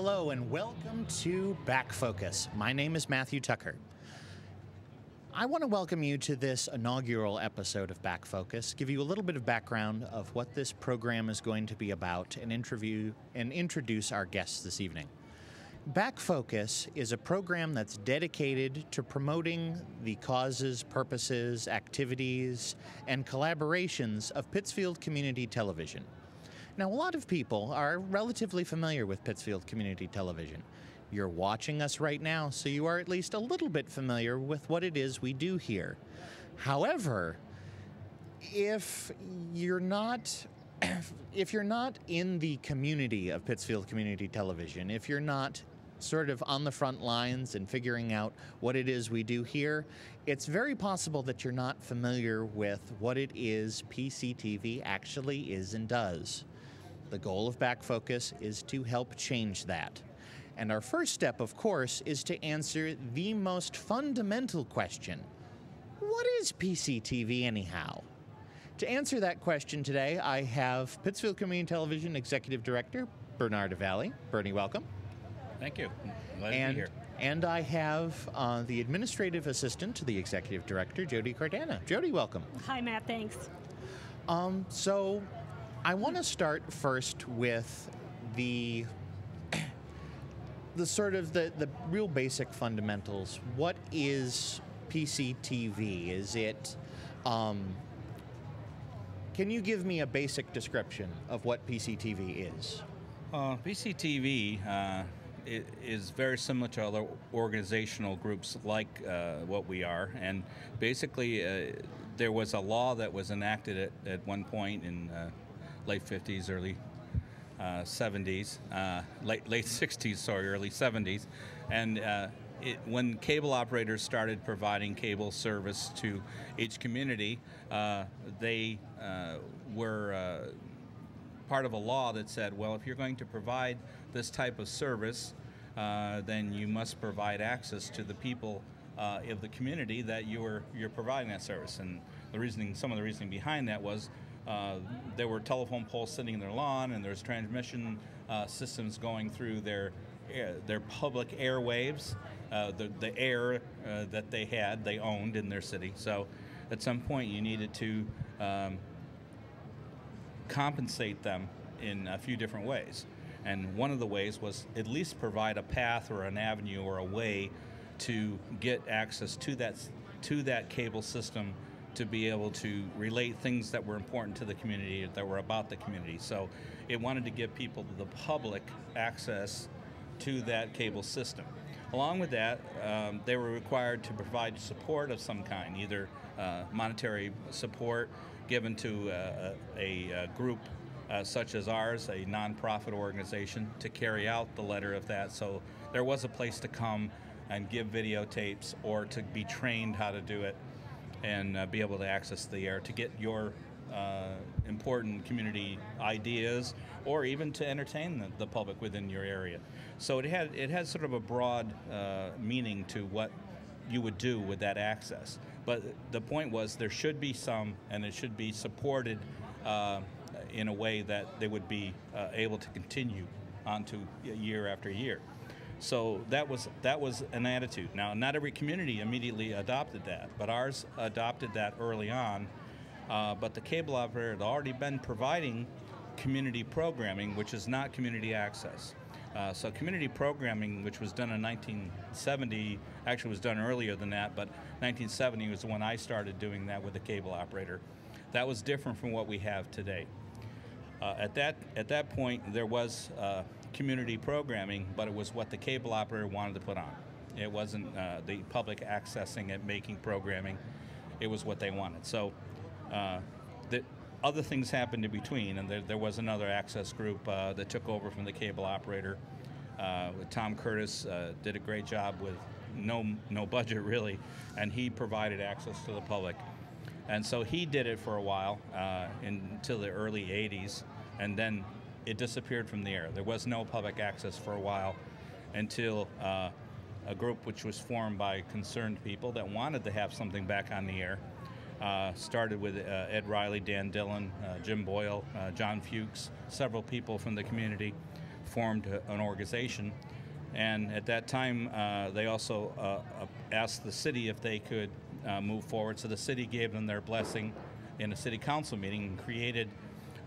Hello and welcome to Backfocus. My name is Matthew Tucker. I want to welcome you to this inaugural episode of Backfocus, give you a little bit of background of what this program is going to be about, and interview and introduce our guests this evening. Backfocus is a program that's dedicated to promoting the causes, purposes, activities, and collaborations of Pittsfield Community Television. Now, a lot of people are relatively familiar with Pittsfield Community Television. You're watching us right now, so you are at least a little bit familiar with what it is we do here. However, if you're not if you're not in the community of Pittsfield Community Television, if you're not sort of on the front lines and figuring out what it is we do here, it's very possible that you're not familiar with what it is PCTV actually is and does. The goal of Backfocus is to help change that. And our first step, of course, is to answer the most fundamental question What is PCTV anyhow? To answer that question today, I have Pittsfield Community Television Executive Director Bernard Avalle. Bernie, welcome. Thank you. Glad and, to be here. And I have uh, the Administrative Assistant to the Executive Director, Jody Kordana. Jody, welcome. Hi, Matt. Thanks. Um, so, I want to start first with the the sort of the, the real basic fundamentals. What is PCTV? Is it um, can you give me a basic description of what PCTV is? Uh, PCTV uh, is very similar to other organizational groups like uh, what we are, and basically, uh, there was a law that was enacted at, at one point in uh, late 50s, early 70s, uh, late late 60s, sorry, early 70s, and it, when cable operators started providing cable service to each community, uh, they uh, were uh, part of a law that said, well, if you're going to provide this type of service, uh, then you must provide access to the people uh, of the community that you're you're providing that service. And the reasoning, some of the reasoning behind that was. Uh, there were telephone poles sitting in their lawn, and there's transmission systems going through their their public airwaves, uh, the, the air uh, that they had, they owned in their city. So at some point, you needed to um, compensate them in a few different ways. And one of the ways was at least provide a path or an avenue or a way to get access to that to that cable system to be able to relate things that were important to the community that were about the community. So it wanted to give people the public access to that cable system. Along with that, um, they were required to provide support of some kind, either uh, monetary support given to uh, a, a, group uh, such as ours, a nonprofit organization, to carry out the letter of that. So there was a place to come and give videotapes or to be trained how to do it and uh, be able to access the air to get your uh, important community ideas or even to entertain the, the, public within your area. So it had it had sort of a broad uh, meaning to what you would do with that access. But the point was there should be some, and it should be supported uh, in a way that they would be uh, able to continue on to year after year. So that was that was an attitude. Now, not every community immediately adopted that, but ours adopted that early on uh, but the cable operator had already been providing community programming, which is not community access. Uh, so community programming, which was done in 1970, actually was done earlier than that, but 1970 was when I started doing that with the cable operator. That was different from what we have today. Uh, at that at that point, there was uh, community programming, but it was what the cable operator wanted to put on. It wasn't uh, the public accessing it, making programming. It was what they wanted. So uh, that other things happened in between, and there, there was another access group uh, that took over from the cable operator. Uh, Tom Curtis uh, did a great job with no no budget really, and he provided access to the public. And so he did it for a while uh, until the early 80s, and then it disappeared from the air. There was no public access for a while until uh, a group which was formed by concerned people that wanted to have something back on the air uh, started with uh, Ed Riley, Dan Dillon, uh, Jim Boyle, uh, John Fuchs, several people from the community formed an organization. And at that time, uh, they also uh, uh, asked the city if they could uh, move forward. So the city gave them their blessing in a city council meeting and created,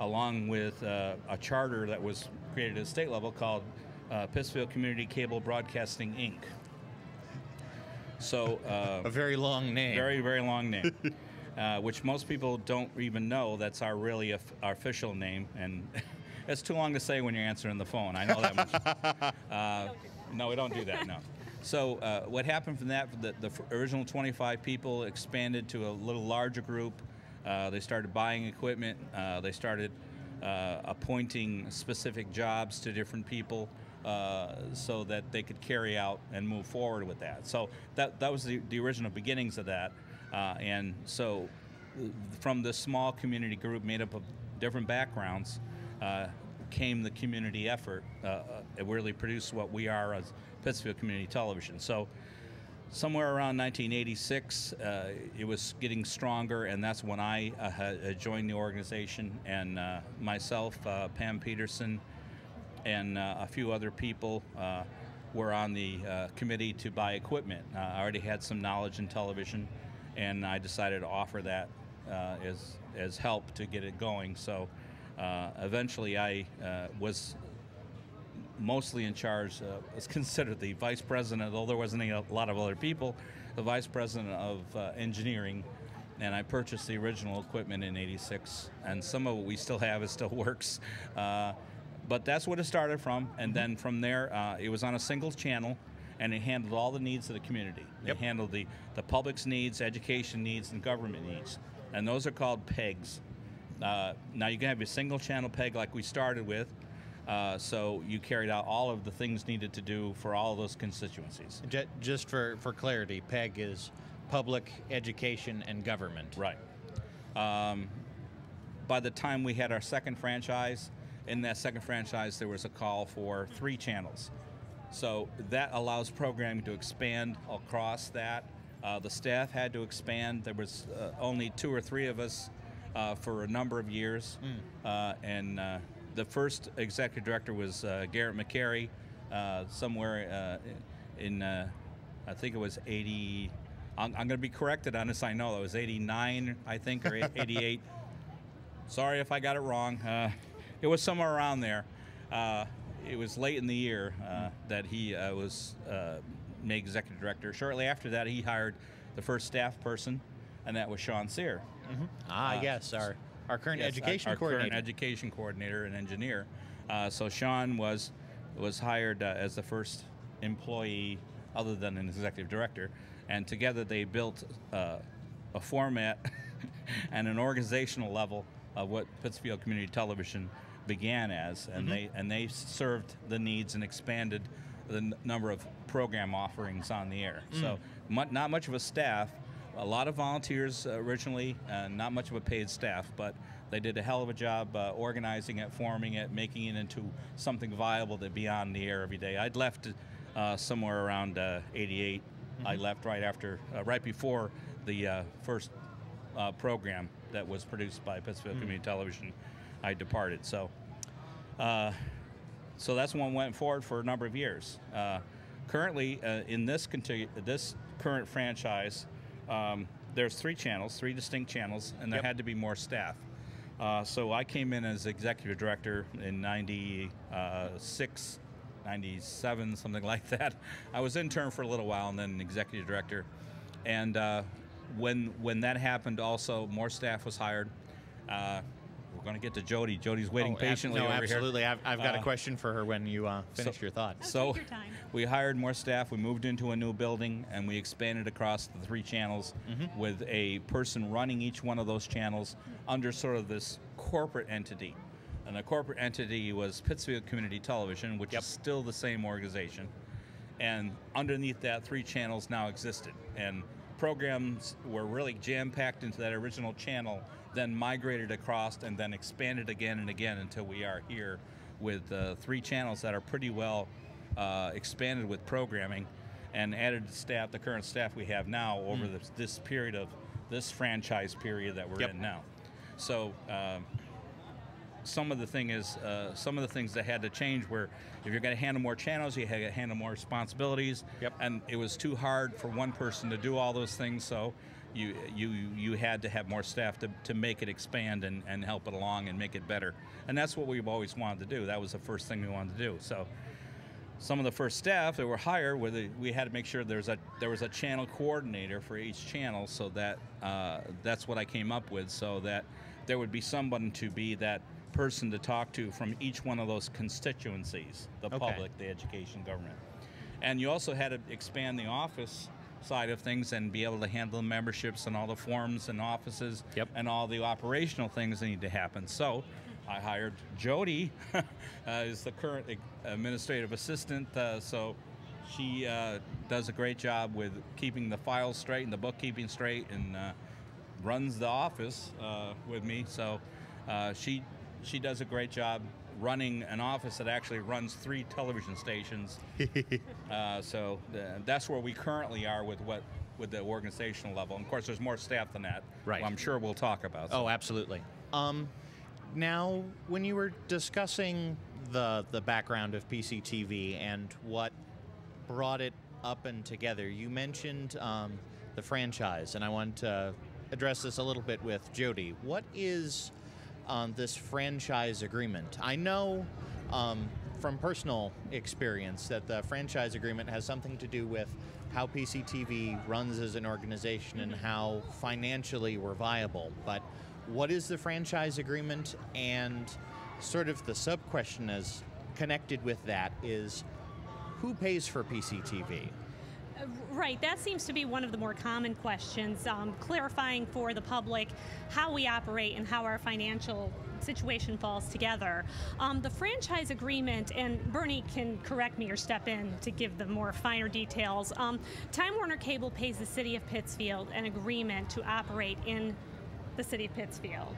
along with uh, a charter that was created at state level called uh, Pittsfield Community Cable Broadcasting Inc. So uh, A very long name. very, very long name, uh, which most people don't even know. That's our really our official name, and it's too long to say when you're answering the phone. I know that much. Uh, no, we don't do that. No. So uh, what happened from that? The, the original 25 people expanded to a little larger group. Uh, they started buying equipment. Uh, they started uh, appointing specific jobs to different people uh, so that they could carry out and move forward with that. So that that was the, the original beginnings of that, uh, and so from this small community group made up of different backgrounds uh, came the community effort. It really produced what we are as Pittsfield Community Television. So somewhere around 1986, uh, it was getting stronger, and that's when I uh, had joined the organization. And uh, myself, uh, Pam Peterson, and uh, a few other people uh, were on the uh, committee to buy equipment. Uh, I already had some knowledge in television, and I decided to offer that uh, as as help to get it going. So uh, eventually, I uh, was mostly in charge, uh, was considered the vice president, though there wasn't a lot of other people, the vice president of uh, engineering. And I purchased the original equipment in '86, and some of what we still have, it still works. Uh, but that's what it started from, and then from there, uh, it was on a single channel, and it handled all the needs of the community. Yep. It handled the, the public's needs, education needs, and government needs, and those are called pegs. Uh, now you can have a single channel peg like we started with, uh, so you carried out all of the things needed to do for all of those constituencies. Just for, for clarity, PEG is public, education, and government. Right. Um, by the time we had our second franchise, in that second franchise, there was a call for three channels. So that allows programming to expand across that. Uh, the staff had to expand. There was uh, only two or three of us uh, for a number of years, uh, and uh, the first executive director was uh, Garrett McCary, uh, somewhere uh, in uh, I think it was 80. I'm, I'm going to be corrected on this. I know it was 89, I think, or 88. Sorry if I got it wrong. Uh, it was somewhere around there. Uh, it was late in the year uh, that he uh, was uh, made executive director. Shortly after that, he hired the first staff person, and that was Sean Sear. Ah, Uh, yes, our, our current Yes, education our, our coordinator. current education coordinator and engineer. Uh, so Sean was was hired uh, as the first employee, other than an executive director, and together they built uh, a format and an organizational level of what Pittsfield Community Television began as, and they and they served the needs and expanded the number of program offerings on the air. So mu- not much of a staff, a lot of volunteers uh, originally, uh, not much of a paid staff, but they did a hell of a job uh, organizing it, forming it, making it into something viable to be on the air every day. I'd left uh, somewhere around uh, 88. I left right after, uh, right before the uh, first uh, program that was produced by Pittsfield Community Television. I departed. So, uh, so that's one went forward for a number of years. Uh, currently, uh, in this conti- this current franchise, um, there's three channels, three distinct channels, and there Yep. had to be more staff. Uh, so I came in as executive director in '96, '97, something like that. I was intern for a little while and then executive director. And uh, when when that happened, also more staff was hired. Uh, we're going to get to Jody. Jody's waiting Oh, patiently no, over here. absolutely. I've, I've got a Uh, question for her when you uh, finish so- your thoughts. So take your time. we hired more staff. We moved into a new building and we expanded across the three channels Mm-hmm. with a person running each one of those channels under sort of this corporate entity. And the corporate entity was Pittsfield Community Television, which Yep. is still the same organization. And underneath that, three channels now existed. And programs were really jam packed into that original channel, then migrated across and then expanded again and again until we are here with uh, three channels that are pretty well uh, expanded with programming and added staff, the current staff we have now over this, this period of this franchise period that we're Yep. in now. So, um, some of the thing is uh, some of the things that had to change were if you're going to handle more channels, you had to handle more responsibilities. Yep. And it was too hard for one person to do all those things, so you you you had to have more staff to, to make it expand and, and help it along and make it better. And that's what we've always wanted to do. That was the first thing we wanted to do. So some of the first staff that were hired, where the, we had to make sure there's a there was a channel coordinator for each channel, so that uh, that's what I came up with, so that there would be someone to be that person to talk to from each one of those constituencies: the Okay. public, the education, government, and you also had to expand the office side of things and be able to handle the memberships and all the forms and offices Yep. and all the operational things that need to happen. So I hired Jody, uh, is the current administrative assistant. Uh, so she uh, does a great job with keeping the files straight and the bookkeeping straight, and uh, runs the office uh, with me. So uh, she she does a great job running an office that actually runs three television stations. uh, so uh, that's where we currently are with what with the organizational level. And of course, there's more staff than that. Right. I'm sure we'll talk about. Oh, absolutely. Um, now, when you were discussing the the background of PCTV and what brought it up and together, you mentioned um, the franchise, and I want to address this a little bit with Jody. What is um, this franchise agreement? I know um, from personal experience that the franchise agreement has something to do with how PCTV runs as an organization and how financially we're viable. But what is the franchise agreement? And sort of the sub question is connected with that is who pays for PCTV? Right, that seems to be one of the more common questions, um, clarifying for the public how we operate and how our financial situation falls together. Um, the franchise agreement, and Bernie can correct me or step in to give the more finer details. Um, Time Warner Cable pays the city of Pittsfield an agreement to operate in the city of Pittsfield.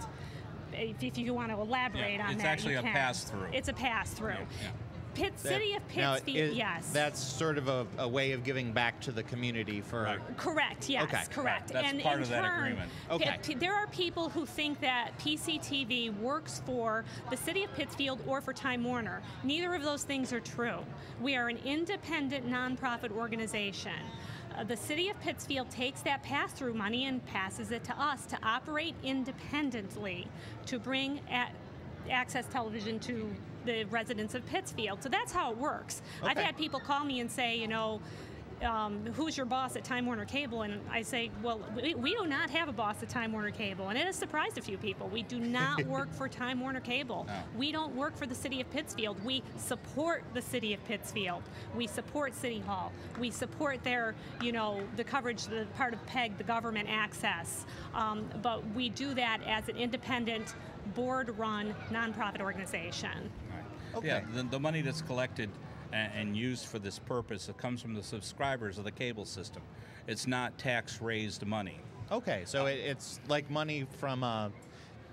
If, if you want to elaborate Yeah, on it's that, it's actually you a can. pass-through. It's a pass through. Yeah, yeah. Pitt, city of Now, Pittsfield, is- yes. That's sort of a, a way of giving back to the community for. Right. Correct. Yes. Okay. Correct. Right, that's and part in of that agreement. Okay. p- there are people who think that PCTV works for the city of Pittsfield or for Time Warner. Neither of those things are true. We are an independent nonprofit organization. Uh, the city of Pittsfield takes that pass-through money and passes it to us to operate independently to bring a- access television to the residents of Pittsfield. So that's how it works. I've had people call me and say, you know, um, who's your boss at Time Warner Cable? And I say, well, we, we do not have a boss at Time Warner Cable. And it has surprised a few people. We do not work for Time Warner Cable. No. We don't work for the city of Pittsfield. We support the city of Pittsfield. We support City Hall. We support their, you know, the coverage, the part of PEG, the government access. Um, but we do that as an independent, board-run nonprofit organization. Right. Okay. Yeah, the, the money that's collected and, and used for this purpose it comes from the subscribers of the cable system. It's not tax raised money. Okay, so it, it's like money from uh,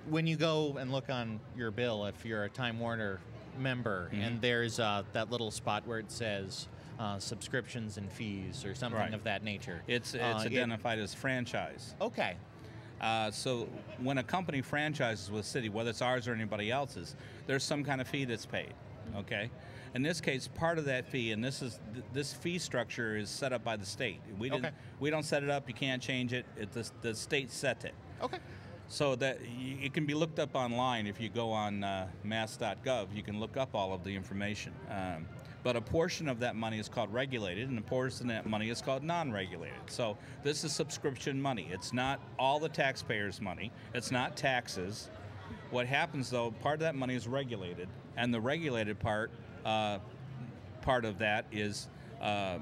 when you go and look on your bill if you're a Time Warner member, Mm-hmm. and there's uh, that little spot where it says uh, subscriptions and fees or something Right. of that nature. It's it's Uh, it- identified as franchise. okay, Uh, so when a company franchises with City, whether it's ours or anybody else's, there's some kind of fee that's paid. Okay. In this case, part of that fee, and this is th- this fee structure is set up by the state. We didn't. Okay. We don't set it up. You can't change it. it the, the state set it. okay, So that it can be looked up online. If you go on uh, mass.gov, you can look up all of the information. Um, but a portion of that money is called regulated, and a portion of that money is called non-regulated. So this is subscription money. It's not all the taxpayers' money. It's not taxes. What happens though, part of that money is regulated, and the regulated part, uh, part of that is. Uh,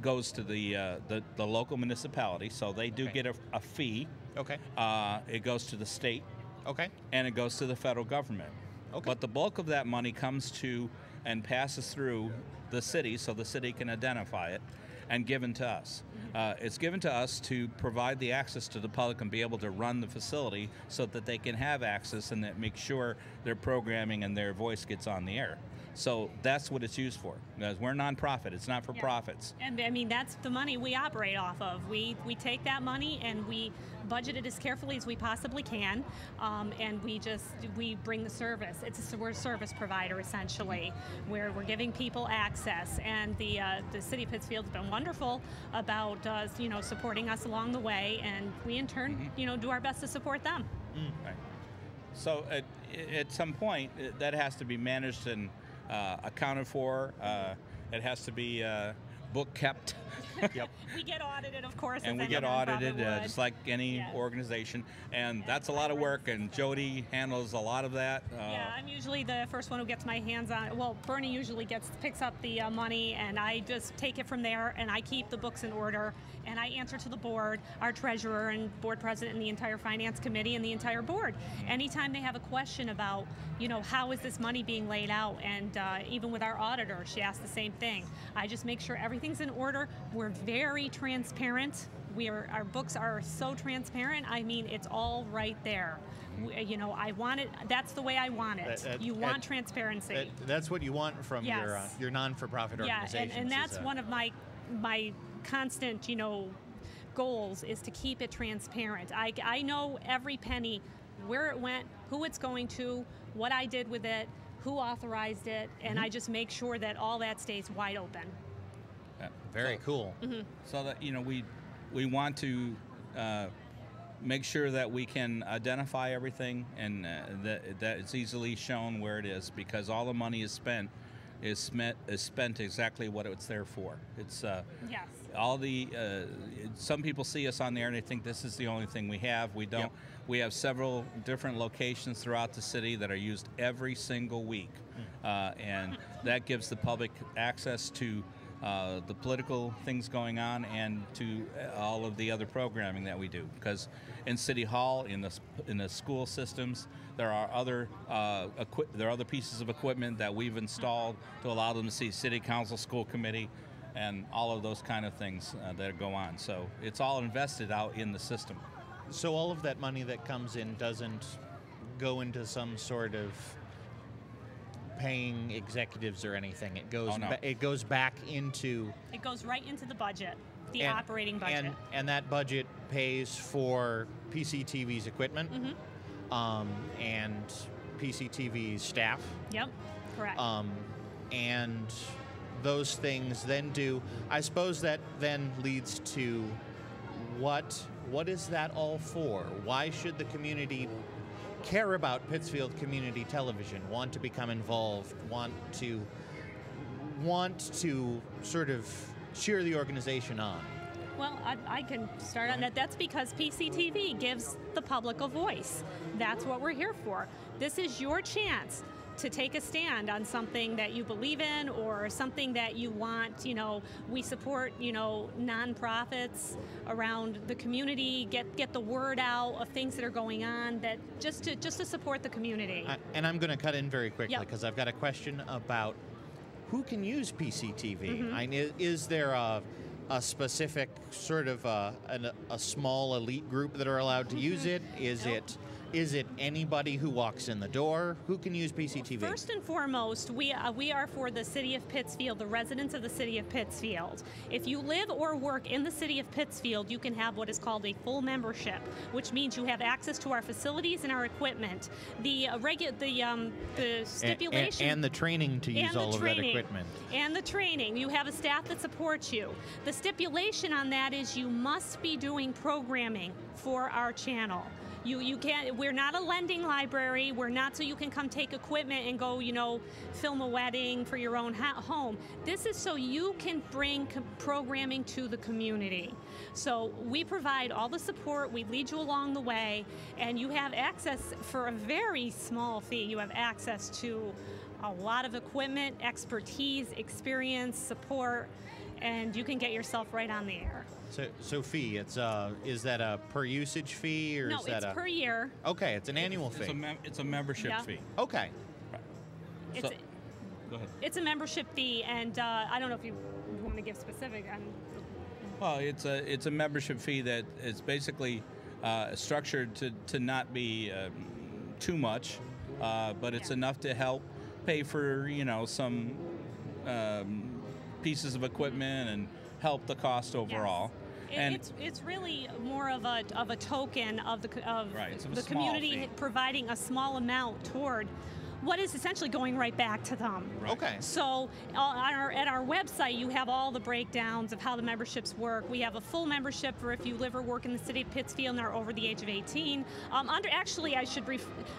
goes to the, uh, the the local municipality, so they do Okay. get a, a fee, okay, uh, it goes to the state okay, and it goes to the federal government. Okay. But the bulk of that money comes to and passes through the city so the city can identify it and given to us. Uh, it's given to us to provide the access to the public and be able to run the facility so that they can have access and that make sure their programming and their voice gets on the air. So that's what it's used for. Because we're a nonprofit. It's not for Yeah. profits. And I mean, that's the money we operate off of. We, we take that money and we budget it as carefully as we possibly can, um, and we just we bring the service. It's a, we're a service provider essentially, where we're giving people access. And the uh, the city of Pittsfield's been wonderful about uh, you know supporting us along the way, and we in turn Mm-hmm. you know do our best to support them. Right. So at, at some point, uh, that has to be managed and uh, accounted for. Uh, it has to be uh, book kept. Yep. We get audited, of course, and we get audited uh, just like any Yeah. organization, and that's a lot of work. And Jody handles a lot of that. Uh, Yeah, I'm usually the first one who gets my hands on it. Well, Bernie usually gets picks up the uh, money, and I just take it from there, and I keep the books in order, and I answer to the board, our treasurer and board president, and the entire finance committee, and the entire board. Anytime they have a question about, you know, how is this money being laid out, and uh, even with our auditor, she asks the same thing. I just make sure everything's in order. We're very transparent. We are, our books are so transparent. I mean, it's all right there. We- You know, I want it. That's the way I want it. That- you want that- transparency. That- that's what you want from your uh, your non-for-profit yeah, and, and that's uh, one of my my constant, you know, goals is to keep it transparent. I, I know every penny, where it went, who it's going to, what I did with it, who authorized it, and Mm-hmm. I just make sure that all that stays wide open. Yeah. very So- cool. Mm-hmm. so that you know we we want to uh, make sure that we can identify everything and uh, that that it's easily shown where it is because all the money is spent is spent is spent exactly what it's there for. It's uh, Yes. all the uh, some people see us on there and they think this is the only thing we have. We don't. Yep. We have several different locations throughout the city that are used every single week, uh, and that gives the public access to. Uh, the political things going on and to all of the other programming that we do because in city hall in the in the school systems there are other uh, equi- there are other pieces of equipment that we've installed to allow them to see city council school committee and all of those kind of things uh, that go on. So it's all invested out in the system. So all of that money that comes in doesn't go into some sort of paying executives or anything. It goes Oh, no. ba- it goes back into It goes right into the budget, the and- operating budget. and and that budget pays for PCTV's equipment Mm-hmm. um, and PCTV's staff. yep, correct. um, and those things then do. I suppose that then leads to what what is that all for? Why should the community care about Pittsfield Community Television? Want to become involved? Want to want to sort of cheer the organization on? Well, I, I can start on that. That's because PCTV gives the public a voice. That's what we're here for. This is your chance to take a stand on something that you believe in or something that you want. You know, we support, you know, nonprofits around the community, get get the word out of things that are going on that just to just to support the community. I, and I'm going to cut in very quickly Yep. because I've got a question about who can use PCTV. Mm-hmm. I, is, is there a, a specific sort of uh an, a small elite group that are allowed to use it? Is Nope. it is it anybody who walks in the door who can use PCTV? First and foremost, we, uh, we are for the city of Pittsfield, the residents of the city of Pittsfield. If you live or work in the city of Pittsfield, you can have what is called a full membership, which means you have access to our facilities and our equipment. The uh, regu- the um, the A- a- stipulation and, the training to use and all of that equipment. And the training. You have a staff that supports you. The stipulation on that is you must be doing programming for our channel. You, you can't we're not a lending library. We're not so you can come take equipment and go you know film a wedding for your own home. This is so you can bring programming to the community. So we provide all the support. We lead you along the way. And you have access for a very small fee you have access to a lot of equipment, expertise, experience, support, and you can get yourself right on the air. So, so fee, it's uh, is that a per usage fee or No, is that it's a? per year. okay, it's an annual It's fee. a, mem- it's a membership Yeah. fee. okay. It's So- Go ahead. it's a membership fee, and uh, I don't know if you want to give specific. On, Well, it's a it's a membership fee that is basically uh, structured to, to not be um, too much, uh, but it's Yeah. enough to help pay for you know some um, pieces of equipment and help the cost overall. It- And it's it's really more of a of a token of the of Right, the community providing a small amount toward what is essentially going right back to them. Okay. So uh, on our, at our website, you have all the breakdowns of how the memberships work. We have a full membership for if you live or work in the city of Pittsfield and are over the age of 18. Um, under actually, I should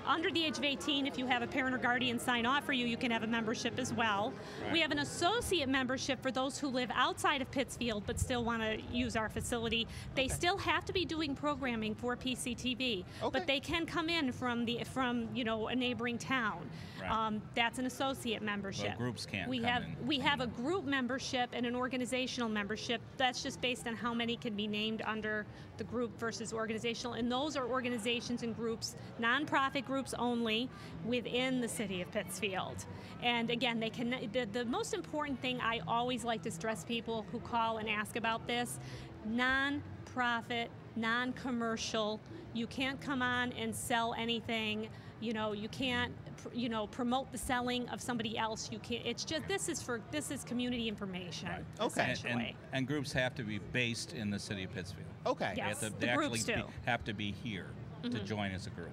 under the age of 18, if you have a parent or guardian sign off for you, you can have a membership as well. We have an associate membership for those who live outside of Pittsfield but still want to use our facility. They still have to be doing programming for PCTV, Okay. but they can come in from the from you know a neighboring town. Right. Um, that's an associate membership. groups can't We have in. we have a group membership and an organizational membership. That's just based on how many can be named under the group versus organizational. And those are organizations and groups, nonprofit groups only, within the city of Pittsfield. And again, they can. The, the most important thing I always like to stress people who call and ask about this: non-profit, non-commercial. You can't come on and sell anything. You know, you can't you know promote the selling of somebody else you can't it's just this is for this is community information Right. Okay. and, and, and groups have to be based in the city of Pittsfield. Okay. Yeah. They, Yes, have to, the they groups actually do. be, have to be here Mm-hmm. to join as a group.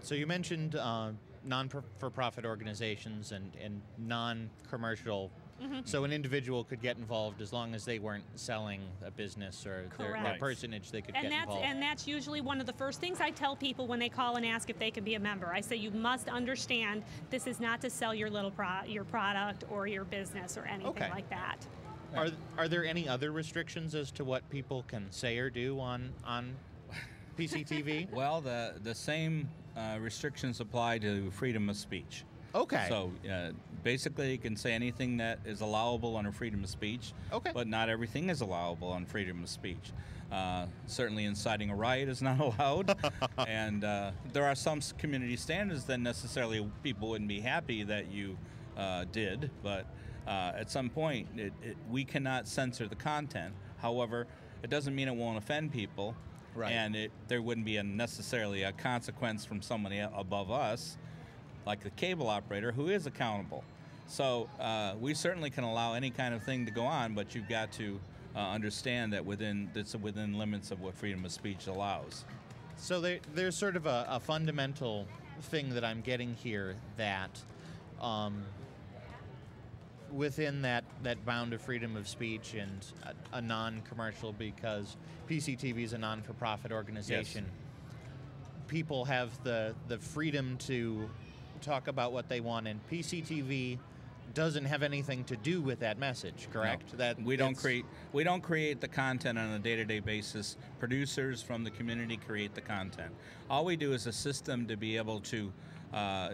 So you mentioned uh, non-for-profit organizations and, and non-commercial. Mm-hmm. So an individual could get involved as long as they weren't selling a business or their, their personage. They could and get that's involved. and that's usually one of the first things I tell people when they call and ask if they can be a member. I say you must understand this is not to sell your little pro- your product or your business or anything Okay. like that. Are are there any other restrictions as to what people can say or do on on PCTV? Well, the the same uh, restrictions apply to freedom of speech. Okay. So uh, basically, you can say anything that is allowable under freedom of speech. Okay. But not everything is allowable on freedom of speech. Uh, certainly, inciting a riot is not allowed, and uh, there are some community standards that necessarily people wouldn't be happy that you uh, did. But uh, at some point, it, it, we cannot censor the content. However, it doesn't mean it won't offend people. Right. And it, there wouldn't be a necessarily a consequence from somebody above us like the cable operator, who is accountable. So uh, we certainly can allow any kind of thing to go on, but you've got to uh, understand that within that's within limits of what freedom of speech allows. So there, there's sort of a, a fundamental thing that I'm getting here that um, within that, that bound of freedom of speech and a, a non-commercial because PCTV is a non-for-profit organization. People have the, the freedom to talk about what they want, and PCTV doesn't have anything to do with that message, correct? No, That we don't create we don't create the content on a day-to-day basis. Producers from the community create the content. All we do is assist them to be able to uh,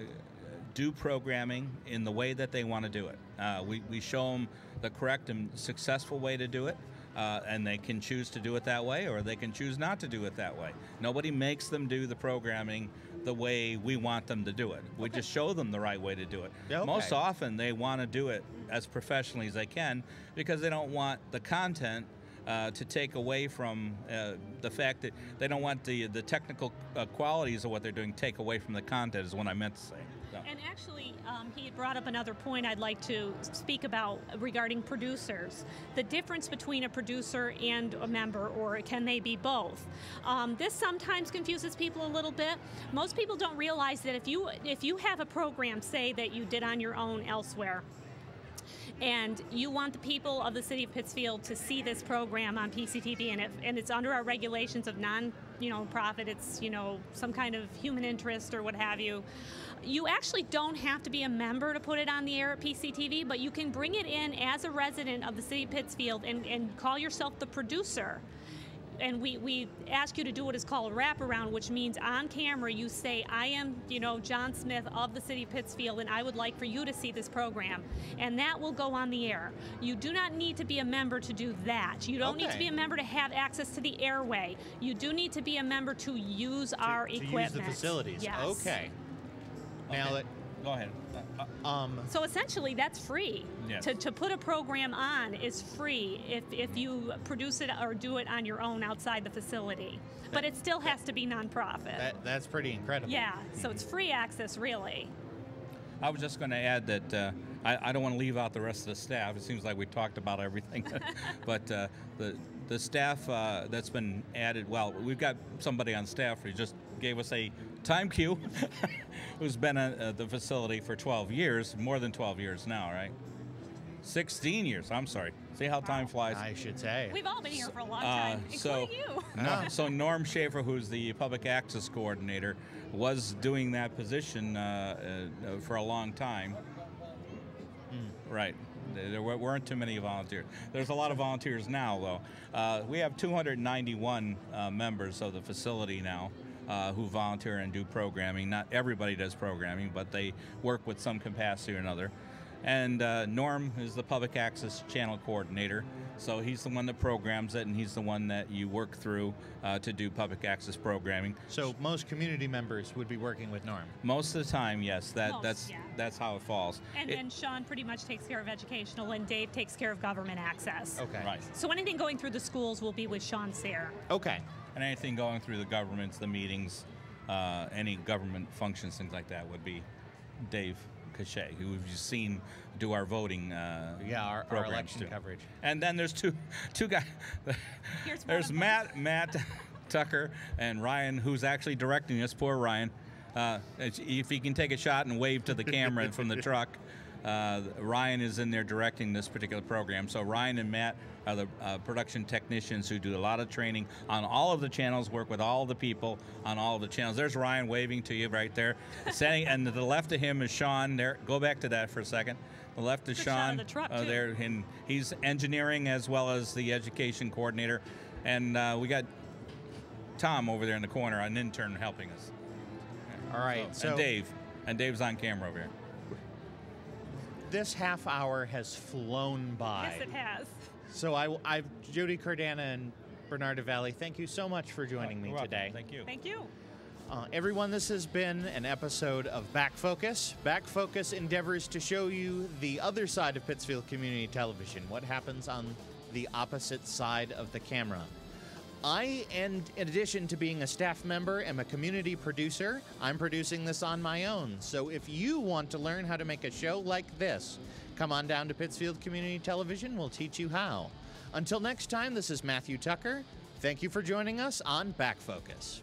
do programming in the way that they want to do it. Uh, we, we show them the correct and successful way to do it. Uh, and they can choose to do it that way, or they can choose not to do it that way. Nobody makes them do the programming the way we want them to do it. We just show them the right way to do it. Yeah, Most often, they want to do it as professionally as they can because they don't want the content uh, to take away from uh, the fact that they don't want the the technical uh, qualities of what they're doing take away from the content. Is what I meant to say. So. And actually, um, he had brought up another point I'd like to speak about regarding producers. The difference between a producer and a member, or can they be both? Um, this sometimes confuses people a little bit. Most people don't realize that if you if you have a program, say that you did on your own elsewhere, and you want the people of the city of Pittsfield to see this program on PCTV, and, and it's under our regulations of non, you know, profit. It's you know some kind of human interest or what have you. You actually don't have to be a member to put it on the air at PCTV, but you can bring it in as a resident of the city of Pittsfield and, and call yourself the producer and we, we ask you to do what is called a wraparound, which means on camera you say, I am, you know, John Smith of the city of Pittsfield, and I would like for you to see this program. And that will go on the air. You do not need to be a member to do that. You don't need to be a member to have access to the airway. You do need to be a member to use our to equipment. use the facilities. Yes. Okay. Now Okay. that Go ahead. Uh, um, So essentially, that's free. Yes. To, to put a program on is free if, if you produce it or do it on your own outside the facility. But it still has to be nonprofit. that, that's pretty incredible. Yeah, so it's free access, really. I was just going to add that uh, I, I, don't want to leave out the rest of the staff. It seems like we talked about everything, but uh, the the staff uh, that's been added. Well, we've got somebody on staff who just gave us a time cue, who's been at the facility for 12 years, more than 12 years now, right? 16 years. I'm sorry. See how time flies. I should say. We've all been here for a long time, uh, so, including you. No, so Norm Schaefer, who's the public access coordinator, was doing that position uh, uh, for a long time. Mm. Right. There weren't too many volunteers. There's a lot of volunteers now, though. Uh, we have 291 uh, members of the facility now. Uh, who volunteer and do programming. Not everybody does programming, but they work with some capacity or another. And uh, Norm is the public access channel coordinator. So he's the one that programs it, and he's the one that you work through uh, to do public access programming. So most community members would be working with Norm. Most of the time, yes. That most, that's yeah. that's how it falls. And it, then Sean pretty much takes care of educational, and Dave takes care of government access. Okay. Right. So anything going through the schools will be with Sean Sayre. Okay. And anything going through the governments, the meetings, uh, any government functions, things like that, would be Dave. Cachet, who we've seen do our voting. Uh, yeah, our, our election too. coverage. And then there's two two guys. there's Matt Matt Tucker and Ryan, who's actually directing this. Poor Ryan. Uh, if he can take a shot and wave to the camera from the truck. Uh, Ryan is in there directing this particular program. So Ryan and Matt are the uh, production technicians who do a lot of training on all of the channels, work with all the people on all of the channels. There's Ryan waving to you right there. Setting, and to the left of him is Sean. There, go back to that for a second. The left is Good Sean. The truck, uh, there, and he's engineering as well as the education coordinator. And uh, we got Tom over there in the corner, an intern helping us. All right. So, so and Dave, and Dave's on camera over here this half hour has flown by. Yes, it has. So I, I Jody Kordana and Bernard Avalle, thank you so much for joining me today. Thank you. Thank you. Uh, everyone, this has been an episode of Backfocus. Back Focus endeavors to show you the other side of Pittsfield Community Television, what happens on the opposite side of the camera. I, and in addition to being a staff member, am a community producer. I'm producing this on my own. So if you want to learn how to make a show like this, come on down to Pittsfield Community Television. We'll teach you how. Until next time, this is Matthew Tucker. Thank you for joining us on Backfocus.